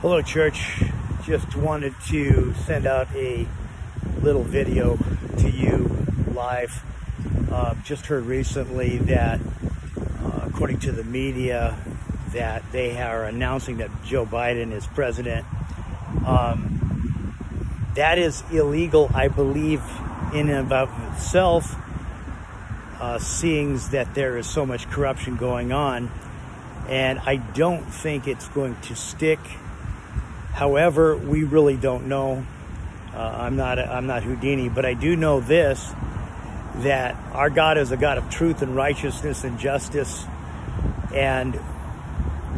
Hello, church. Just wanted to send out a little video to you live. Uh, just heard recently that, uh, according to the media, that they are announcing that Joe Biden is president. Um, that is illegal, I believe, in and of itself, uh, seeing that there is so much corruption going on. And I don't think it's going to stick However, we really don't know. Uh, I'm not I'm not Houdini, but I do know this that our God is a God of truth and righteousness and justice, and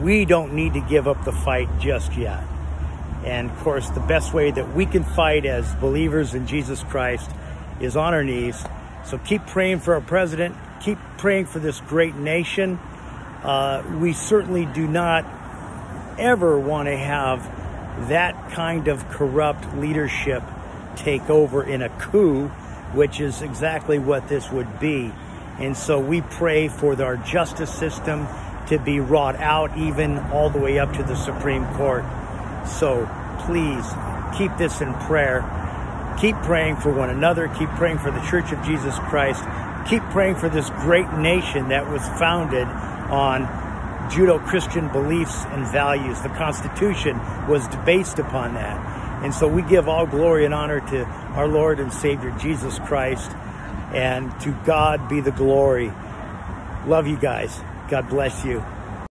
we don't need to give up the fight just yet. And of course, the best way that we can fight as believers in Jesus Christ is on our knees. So keep praying for our president. Keep praying for this great nation. Uh, we certainly do not ever want to have that kind of corrupt leadership take over in a coup, which is exactly what this would be. And so we pray for our justice system to be wrought out, even all the way up to the Supreme Court. So please keep this in prayer. Keep praying for one another. Keep praying for the Church of Jesus Christ. Keep praying for this great nation that was founded on Judeo Christian beliefs and values. The Constitution was based upon that. And so we give all glory and honor to our Lord and Savior Jesus Christ, and to God be the glory. Love you guys. God bless you.